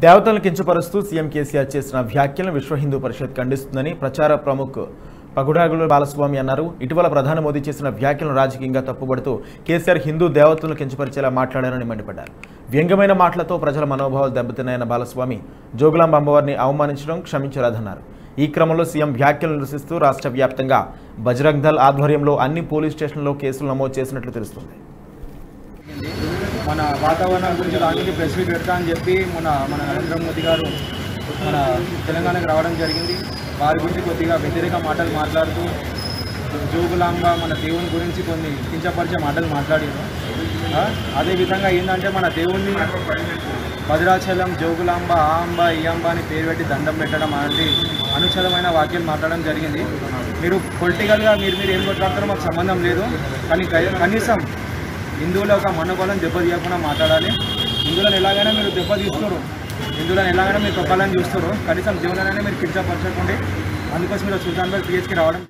దేవతలను కించపరుస్తూ సీఎం కేసీఆర్ చేసిన వ్యాఖ్యలను విశ్వ హిందూ పరిషత్ ఖండిస్తుందని ప్రచార ప్రముఖ్ పగుడాగుల బాలస్వామి అన్నారు. ఇటీవల ప్రధాని మోదీ చేసిన వ్యాఖ్యలను రాజకీయంగా తప్పుపడుతూ కేసీఆర్ హిందూ దేవతలను కించపరిచేలా మాట్లాడారని మండిపడ్డారు. వ్యంగ్యమైన మాటలతో ప్రజల మనోభావాలు దెబ్బతిన్నాయన్న బాలస్వామి జోగులాంబ అమ్మవారిని అవమానించడం క్షమించరాదన్నారు. ఈ క్రమంలో సీఎం వ్యాఖ్యలు నిరసిస్తూ రాష్ట్ర వ్యాప్తంగా బజరంగ్ దళ్ ఆధ్వర్యంలో అన్ని పోలీస్ స్టేషన్లలో కేసులు నమోదు చేసినట్లు తెలుస్తుంది. మన వాతావరణం గురించి దానికి ప్రెస్ మీట్ పెడతా అని చెప్పి మన మన నరేంద్ర మోదీ గారు మన తెలంగాణకు రావడం జరిగింది. వారి గురించి కొద్దిగా వ్యతిరేక మాటలు మాట్లాడుతూ జోగులాంబ మన దేవుని గురించి కొన్ని కించపరిచే మాటలు మాట్లాడారు. అదేవిధంగా ఏంటంటే మన దేవుణ్ణి భద్రాచలం జోగులాంబ ఆంబ ఇయాంబ అని పేరు పెట్టి దండం పెట్టడం అనేది అనుచలమైన వాక్యాలు మాట్లాడడం జరిగింది. మీరు పొలిటికల్గా మీరు మీరు ఏం కొట్లాడతారో మాకు సంబంధం లేదు. కానీ కనీసం హిందువుల యొక్క మనోబలం దెబ్బతీయకుండా మాట్లాడాలి. హిందువులను ఎలాగైనా మీరు దెబ్బతీస్తారు హిందువులను ఎలాగైనా మీరు తొక్కాలని చూస్తారు కనీసం జీవనాన్ని మీరు కించపరచకండి. అందుకోసం మీరు సుల్తాన్ బాయ్ పిహెచ్కి రావడం